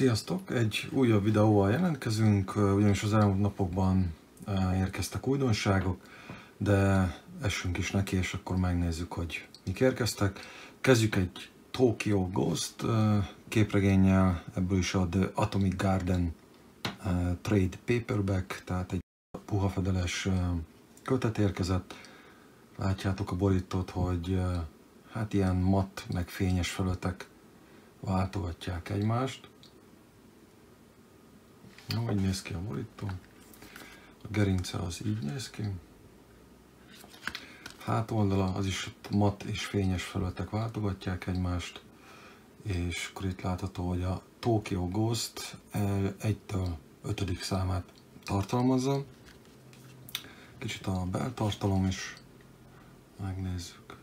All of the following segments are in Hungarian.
Sziasztok! Egy újabb videóval jelentkezünk, ugyanis az elmúlt napokban érkeztek újdonságok, de essünk is neki, és akkor megnézzük, hogy mik érkeztek. Kezdjük egy Tokyo Ghost képregénnyel, ebből is a The Atomic Garden Trade Paperback, tehát egy puha fedeles kötet érkezett. Látjátok a borítót, hogy hát ilyen matt, meg fényes felületek váltogatják egymást. Na, hogy néz ki a borító. A gerince az így néz ki. Hátoldala az is mat és fényes felületek váltogatják egymást. És akkor itt látható, hogy a Tokyo Ghost 1-től 5. számát tartalmazza. Kicsit a beltartalom is megnézzük.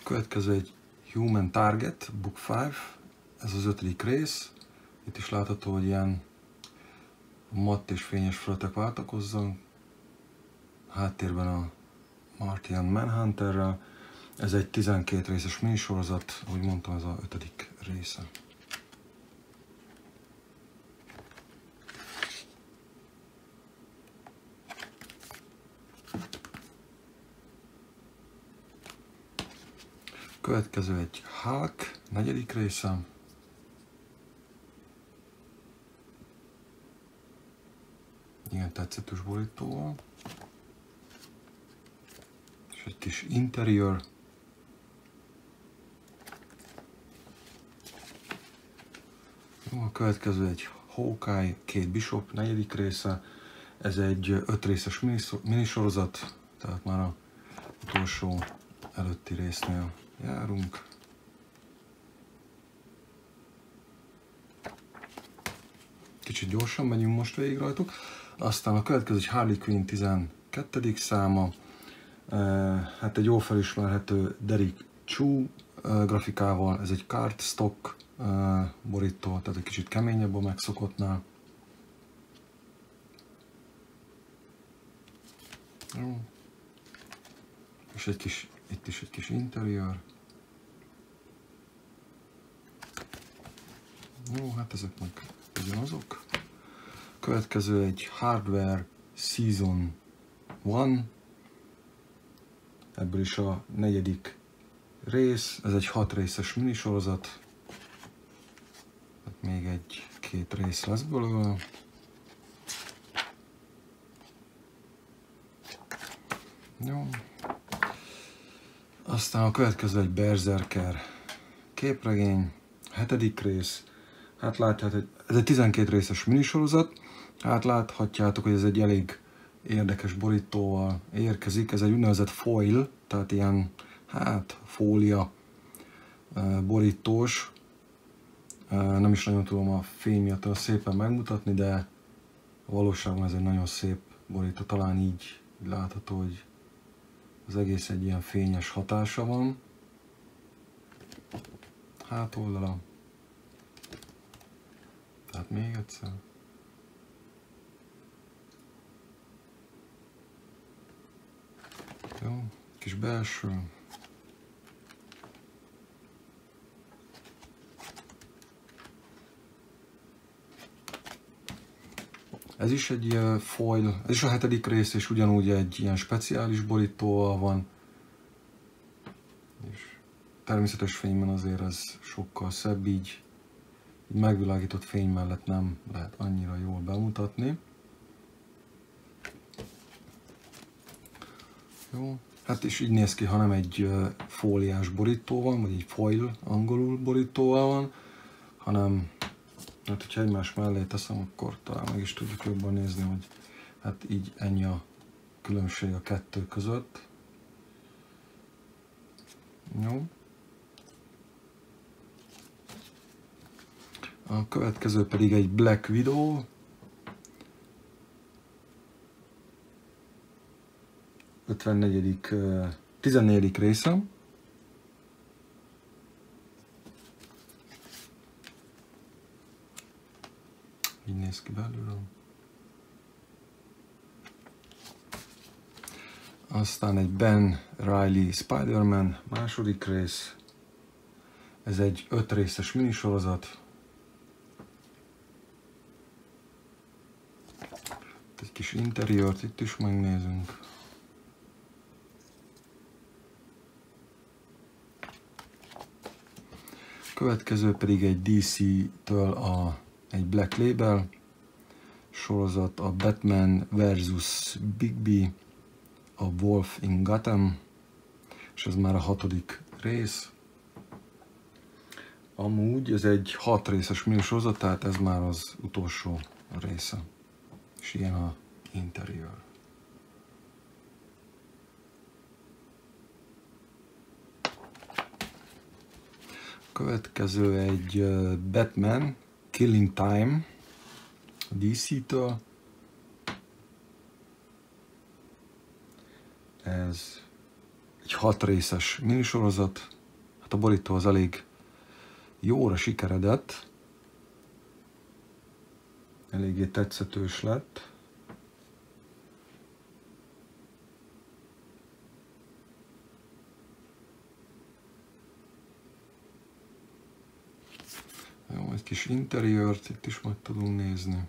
A következő egy Human Target, Book 5, ez az ötödik rész. Itt is látható, hogy ilyen matt és fényes felületek váltakozzon. Háttérben a Martian Manhunterrel. Ez egy 12 részes minisorozat, ahogy mondtam, ez a ötödik része. Következő egy Hulk, negyedik része. Igen, tetszetős borítóval. És egy kis interior. Jó, a következő egy Hawkeye, két Bishop, negyedik része. Ez egy öt részes minisorozat, tehát már a utolsó előtti résznél járunk. Kicsit gyorsan megyünk most végig rajtuk. Aztán a következő egy Harley Quinn 12. száma. Hát egy jó felismerhető Derek Chu grafikával, ez egy cardstock borító, tehát egy kicsit keményebb a megszokottnál. És egy kis, itt is egy kis interior. Jó, hát ezek meg ugyanazok. Következő egy Hardware Season 1. Ebből is a negyedik rész. Ez egy hat részes minisorozat. Hát még egy-két rész lesz belőle. Jó. Aztán a következő egy Berserker képregény, hetedik rész. Hát látjátok, ez egy 12 részes minisorozat. Hát láthatjátok, hogy ez egy elég érdekes borítóval érkezik. Ez egy úgynevezett foil, tehát ilyen, hát, fólia borítós. Nem is nagyon tudom a fény miatt szépen megmutatni, de valóságban ez egy nagyon szép borító. Talán így látható, hogy az egész egy ilyen fényes hatása van. Hátoldala. Tehát még egyszer. Jó, kis belső. Ez is egy foil, ez is a hetedik rész, és ugyanúgy egy ilyen speciális borítóval van. És természetes fényben azért ez sokkal szebb, így megvilágított fény mellett nem lehet annyira jól bemutatni. Jó, hát és így néz ki, ha nem egy fóliás borítóval, vagy egy foil angolul borítóval van, hanem Hát, hogyha egymás mellé teszem, akkor talán meg is tudjuk jobban nézni, hogy hát így ennyi a különbség a kettő között. Jó. A következő pedig egy Black Widow. Ötvennegyedik, tizennegyedik részem. Így néz ki belőle. Aztán egy Ben Riley Spider-Man második rész. Ez egy öt részes minisorozat, kis interiört itt is megnézünk. Következő pedig egy DC-től a, egy Black Label sorozat, a Batman vs. Bigby, a Wolf in Gotham, és ez már a hatodik rész. Amúgy ez egy hat részes műsorozat, tehát ez már az utolsó része. És ilyen a interior. Következő egy Batman Killing Time DC-től. Ez egy hat részes minisorozat. Hát a borító az elég jóra sikeredett. Eléggé tetszetős lett. Jó, egy kis interiört itt is meg tudunk nézni.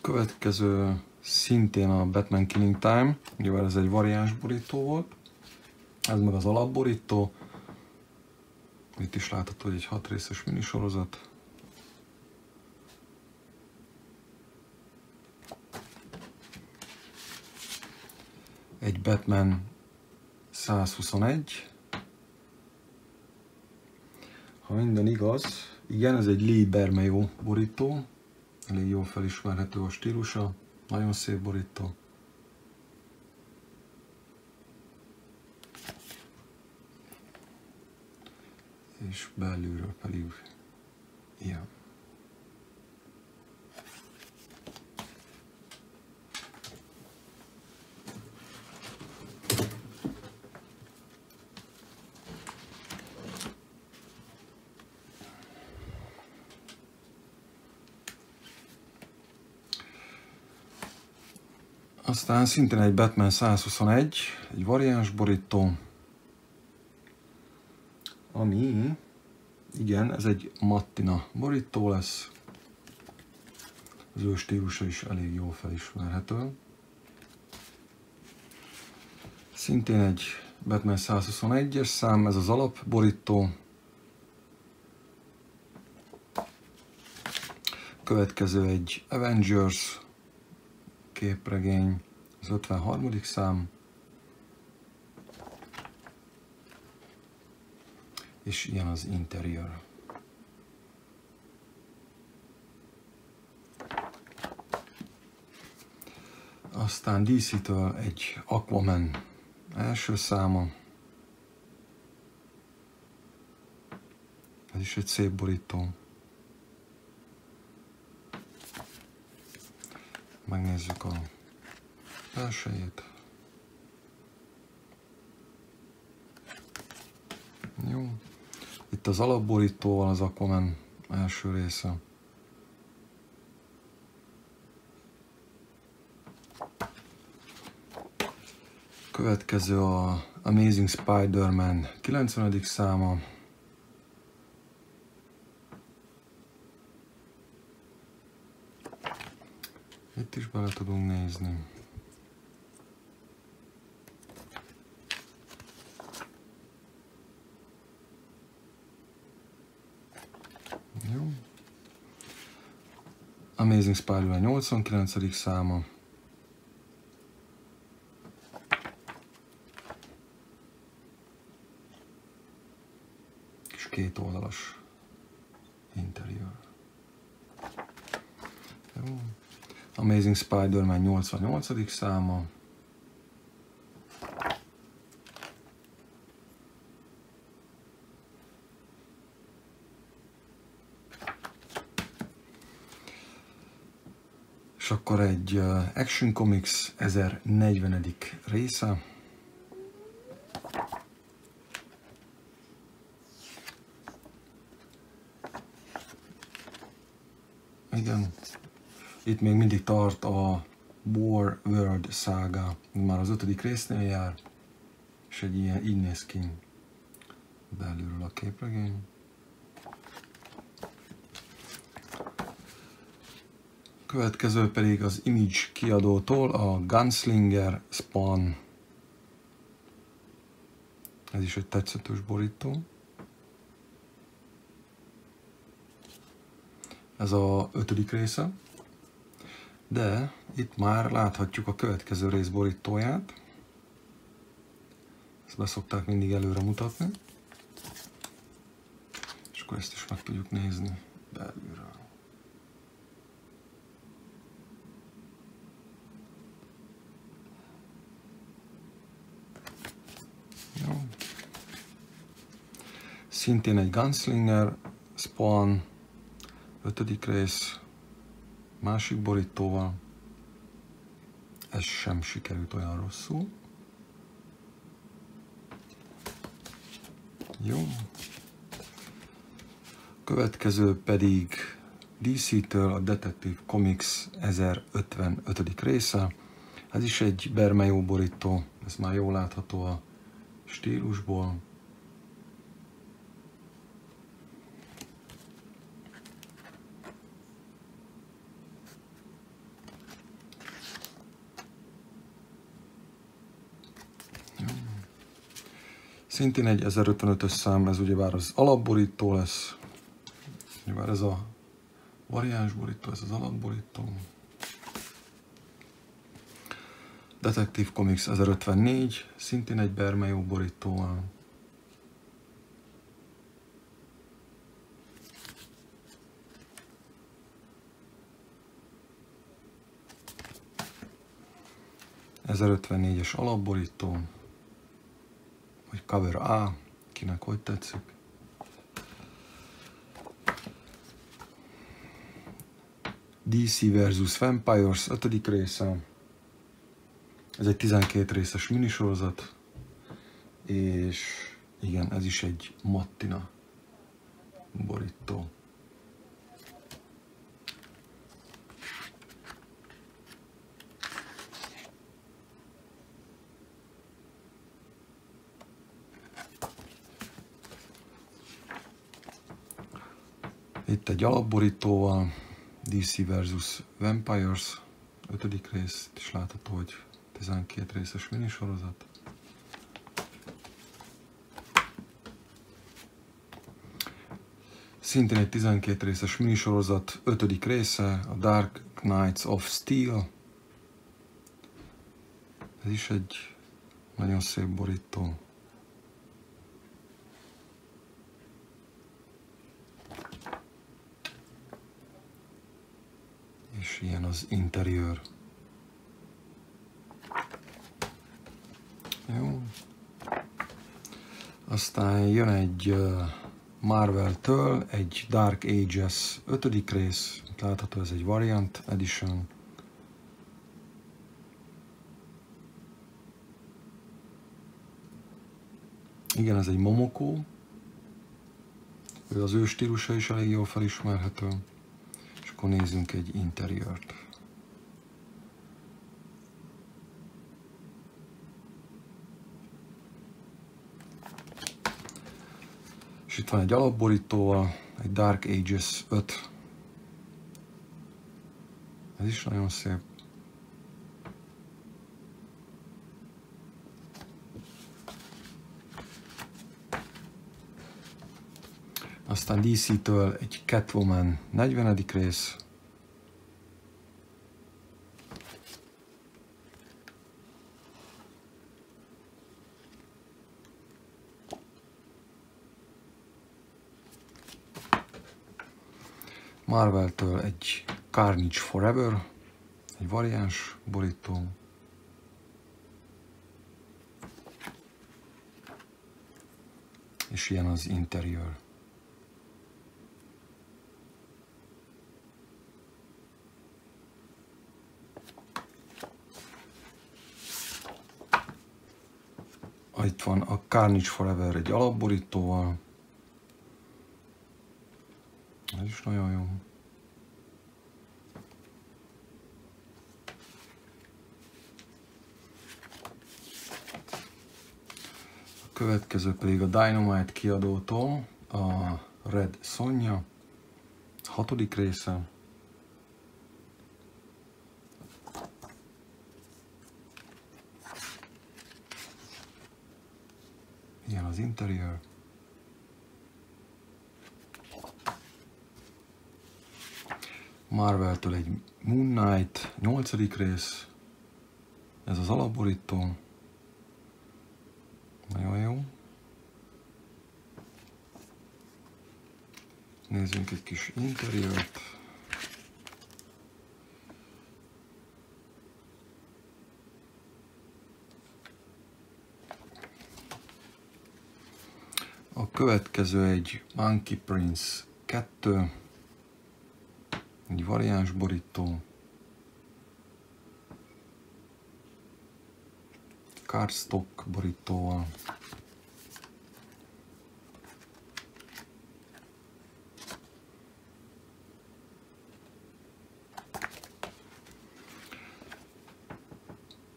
Következő szintén a Batman Killing Time, mivel ez egy variáns borító volt. Ez meg az alapborító. Itt is látható, hogy egy hat részes minisorozat. Egy Batman 121. Ha minden igaz, igen, ez egy Lee Bermejo borító, elég jól felismerhető a stílusa, nagyon szép borító. És belülről pedig ilyen. Aztán szintén egy Batman 121, egy variáns borító, ami, igen, ez egy Mattina borító lesz. Az ő stílusa is elég jól felismerhető. Szintén egy Batman 121-es szám, ez az alapborító. Következő egy Avengers képregény, az 53. szám, és ilyen az interior. Aztán DC-től egy Aquaman első száma. Ez is egy szép borító. Megnézzük a belsejét. Jó. Itt az alapborítóval az Aquaman első része. Következő a Amazing Spider-Man 90. száma. Itt is bele tudunk nézni. Jó. Amazing Spider-Man 89. száma. Kis két oldalas interior. Jó. Amazing Spider-Man 88. száma. És akkor egy Action Comics 1040. része. Igen. Itt még mindig tart a War World szága. Már az ötödik résznél jár. És egy ilyen, így néz ki belülről a képregény. Következő pedig az Image kiadótól a Gunslinger Spawn. Ez is egy tetszetős borító. Ez a ötödik része. De itt már láthatjuk a következő rész borítóját. Ezt beszokták mindig előre mutatni. És akkor ezt is meg tudjuk nézni belülről. Jó. Szintén egy Gunslinger Spawn, ötödik rész, másik borítóval. Ez sem sikerült olyan rosszul. Jó. Következő pedig DC-től a Detective Comics 1055. része. Ez is egy Bermejo borító, ez már jól látható a stílusból. Szintén egy 1055-ös szám, ez ugyebár az alapborító lesz. Ugyebár ez a variáns borító, ez az alapborító. Detective Comics 1054, szintén egy Bermejo borítóval. Ezer es alapborító, vagy cover A, kinek hogy tetszik. DC versus Vampires 5. része. Ez egy 12 részes minisorozat, és igen, ez is egy Mattina borító. Itt egy alapborítóval, DC versus Vampires, ötödik rész, is látható, hogy 12 részes minisorozat. Szintén egy 12 részes minisorozat, 5. része, a Dark Knights of Steel. Ez is egy nagyon szép borító. És ilyen az interiőr. Jó. Aztán jön egy Marvel-től egy Dark Ages 5. rész, látható ez egy Variant Edition. Igen, ez egy Momoko. Ő az ő stílusa is elég jól felismerhető. Akkor nézzünk egy interiört. És itt van egy alapborítóval, egy Dark Ages 5. Ez is nagyon szép. Aztán DC-től egy Catwoman 40. rész. Marvel-től egy Carnage Forever, egy variáns borító. És ilyen az interiőr. Ah, itt van a Carnage Forever egy alapborítóval. Ez is nagyon jó. A következő pedig a Dynamite kiadótól a Red Sonja hatodik része. Ilyen az interiőr. Marvel-től egy Moon Knight, 8. rész. Ez az alapborító. Nagyon jó. Nézzünk egy kis interiőrt. A következő egy Monkey Prince 2, egy variáns borító, cardstock borítóval,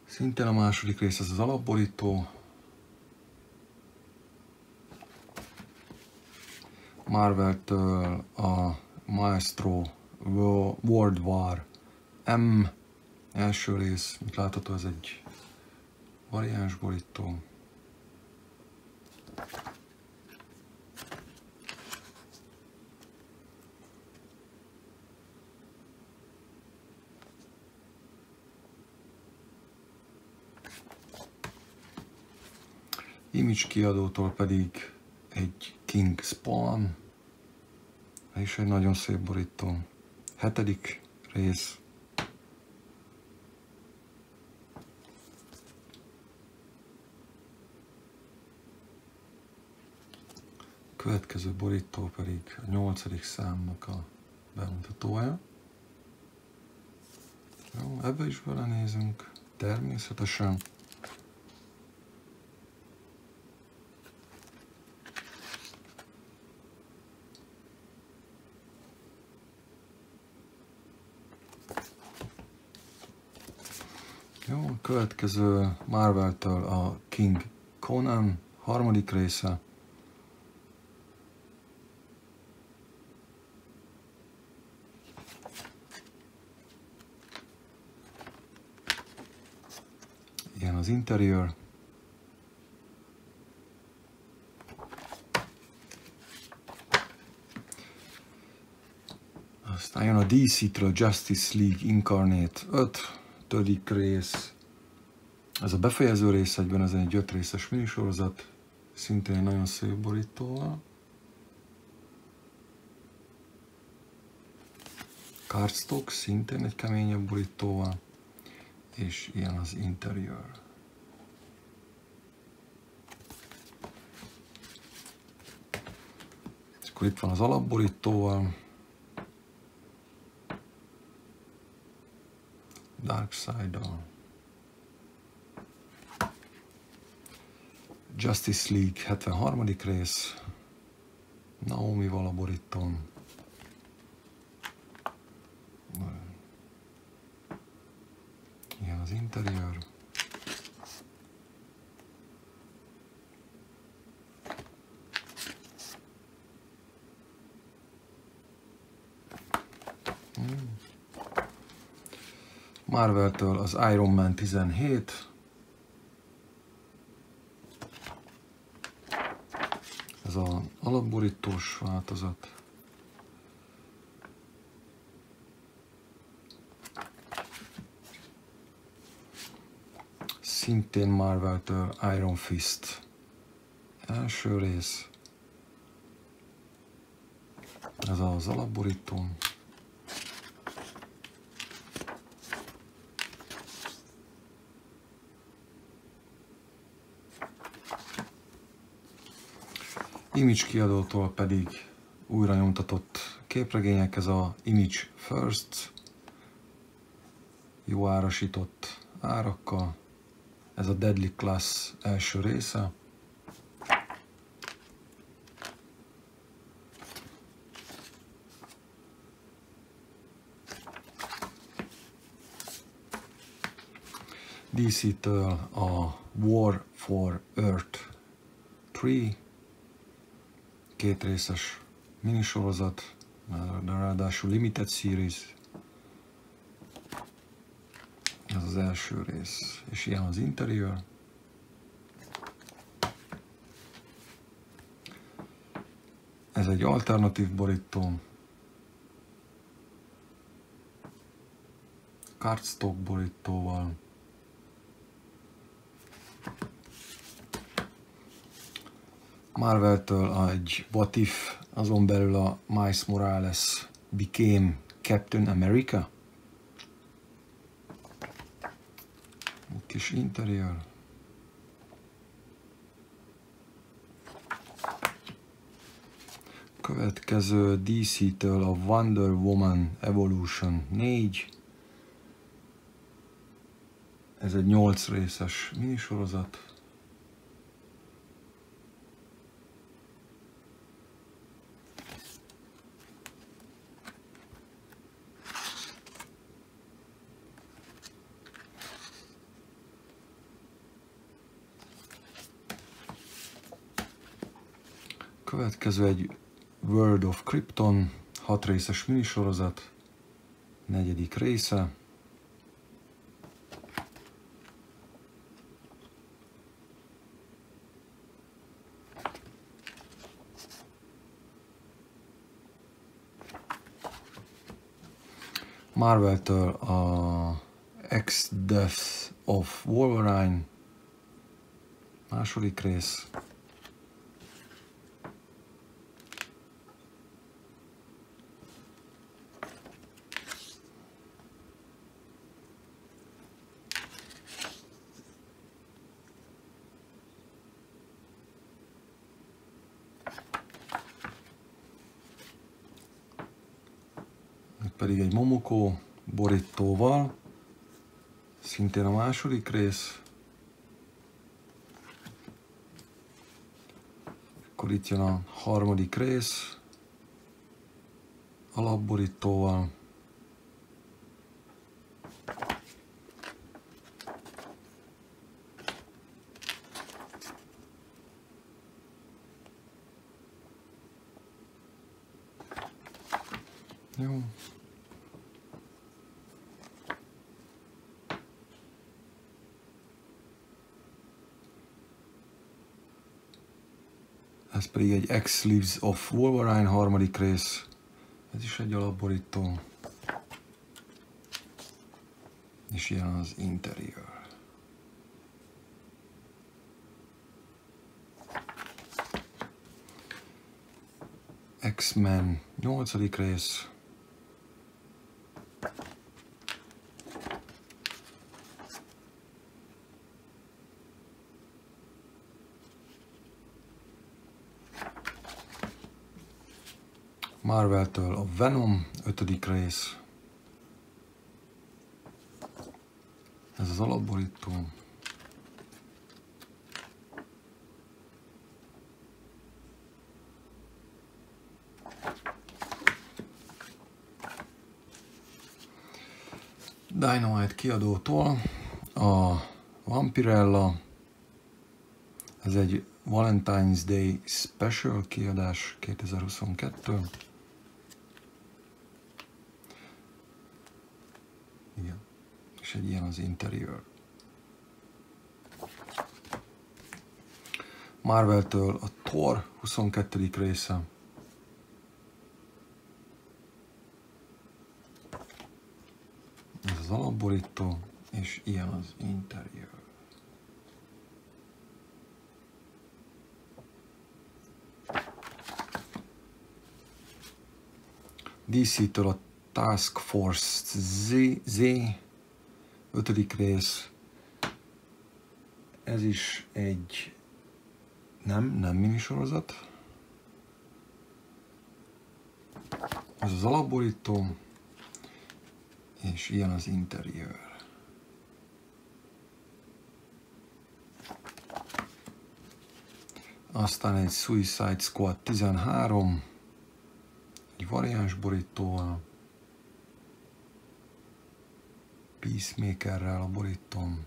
Szintén a második rész ez az alapborító. Marvel-től a Maestro World War M első rész, mint látható ez egy variáns borító. Image kiadótól pedig egy King Spawn, és egy nagyon szép borító. Hetedik rész. Következő borító pedig a nyolcadik számnak a bemutatója. Jó, ebbe is belenézünk, természetesen. Jó, a következő Marvel-től a King Conan harmadik része. Ilyen az interiőr. Aztán jön a DC-től Justice League Incarnate 5 ötödik rész. Ez a befejező rész egyben, ez egy öt részes minisorozat, szintén nagyon szép borítóval. Cardstock szintén egy keményebb borítóval, és ilyen az interiőr. És akkor itt van az alapborítóval, Dark Side Justice League 73. rész. Naomi val borítón. Ilyen az interiőr. Marvel-től az Iron Man 17, ez az alapborítós változat. Szintén Marvel-től Iron Fist első rész. Ez az alapborító. Image kiadótól pedig újra nyomtatott képregények, ez a Image First, jó árasított árakkal, ez a Deadly Class első része. DC-től a War for Earth 3, két részes minisorozat, de ráadásul Limited Series. Ez az első rész, és ilyen az interior. Ez egy alternatív borító. Cardstock borítóval. Marvel-től egy What If, azon belül a Miles Morales became Captain America. Egy kis interior. Következő DC-től a Wonder Woman Evolution 4. Ez egy 8 részes minisorozat. Következő egy World of Krypton, hat részes minisorozat, negyedik része. Marvel-től a X-Death of Wolverine, második rész. Pedig egy Momoko borítóval, szintén a második rész. Akkor itt jön a harmadik rész, alapborítóval. Jó. Ez pedig egy X Leaves of Wolverine harmadik rész. Ez is egy alapborító. És ilyen az interior. X-Men 8. rész. Marvel-től a Venom 5. rész. Ez az alapborító. Dynamite kiadótól a Vampirella. Ez egy Valentine's Day Special kiadás 2022. Igen. És egy ilyen az interior. Marvel-től a Thor 22. része. Ez az alapborító, és ilyen az interior. DC-től a Task Force Z, Z, ötödik rész. Ez is egy nem, nem minisorozat. Ez az alapborító, és ilyen az interior. Aztán egy Suicide Squad 13, egy variáns borítóval, Peacemakerrel a borítón.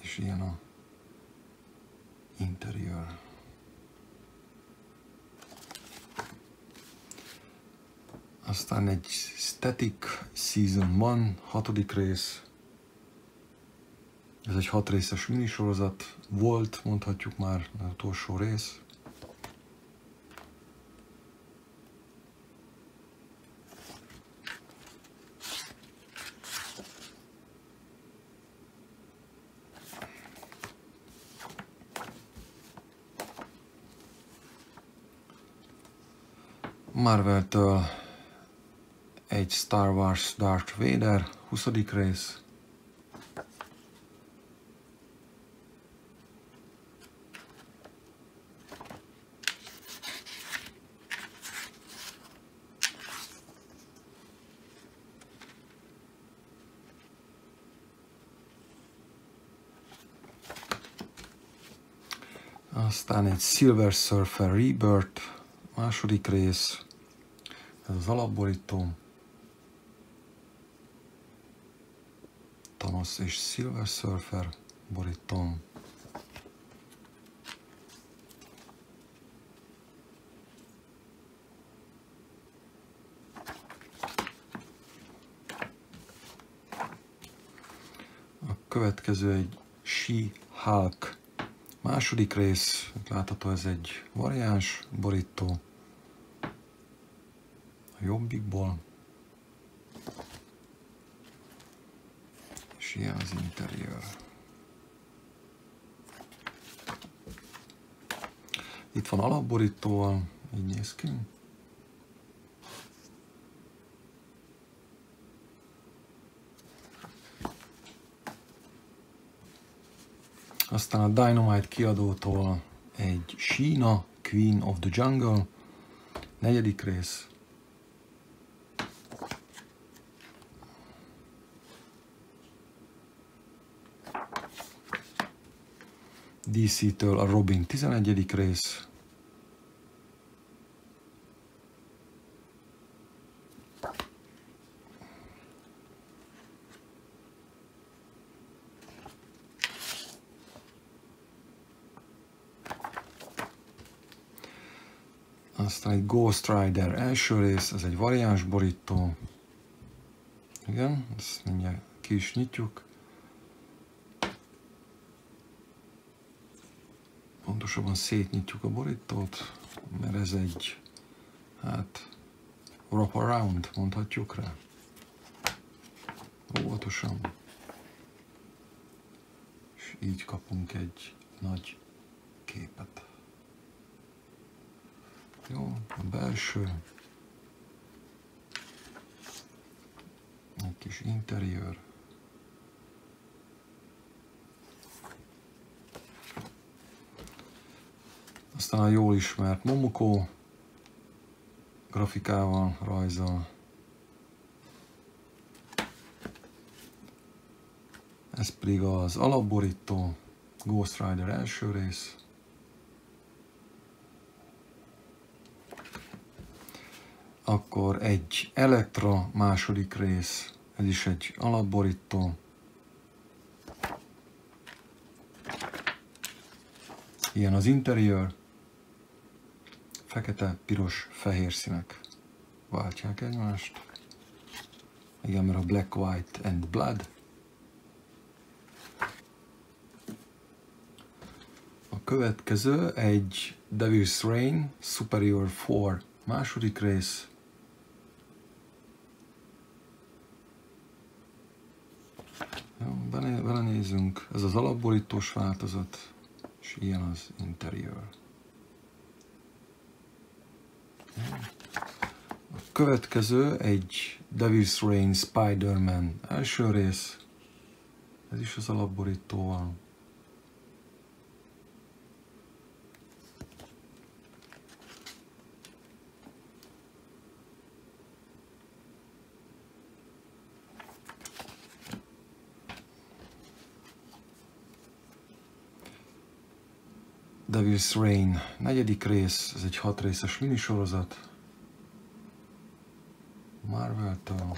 És ilyen a interior. Aztán egy Static Season 1, hatodik rész. Ez egy hat részes minisorozat volt, mondhatjuk már, az utolsó rész. Marvel-től egy Star Wars Darth Vader, 20. rész. Aztán egy Silver Surfer Rebirth, második rész, ez az alapborító. Thanos és Silver Surfer borítóm. A következő egy She-Hulk második rész, látható ez egy variáns borító a jobbikból. És ilyen az interiőr. Itt van alapborítóval, így néz ki. Aztán a Dynamite kiadótól egy Sheena, Queen of the Jungle, negyedik rész. DC-től a Robin 11. rész. Aztán egy Ghost Rider első rész, ez egy variáns borító. Igen, ezt mindjárt ki is nyitjuk. Pontosabban szétnyitjuk a borítót, mert ez egy, hát, wrap around, mondhatjuk rá. Óvatosan. És így kapunk egy nagy képet. Jó, a belső. Egy kis interiőr. Aztán a jól ismert Momoko grafikával rajzol. Ez pedig az alapborító Ghost Rider első rész. Akkor egy Elektra második rész, ez is egy alapborító. Ilyen az interiőr fekete, piros, fehér színek váltják egymást. Igen, mert a Black, White and Blood. A következő egy Devil's Rain Superior 4 második rész. Jó, belenézünk. Ez az alapborítós változat, és ilyen az interior. A következő egy Devil's Reign Spider-Man első rész. Ez is az alapborítóval. Devil's Rain, negyedik rész, ez egy hat részes minisorozat. Marvel-től.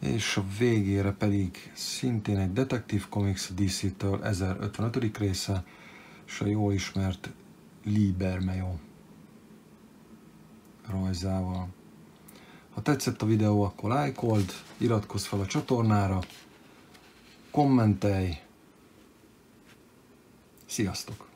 És a végére pedig szintén egy Detective Comics DC-től 1055. része, és a jól ismert Lee Bermejo rajzával. Ha tetszett a videó, akkor lájkold, iratkozz fel a csatornára, kommentelj. Sziasztok!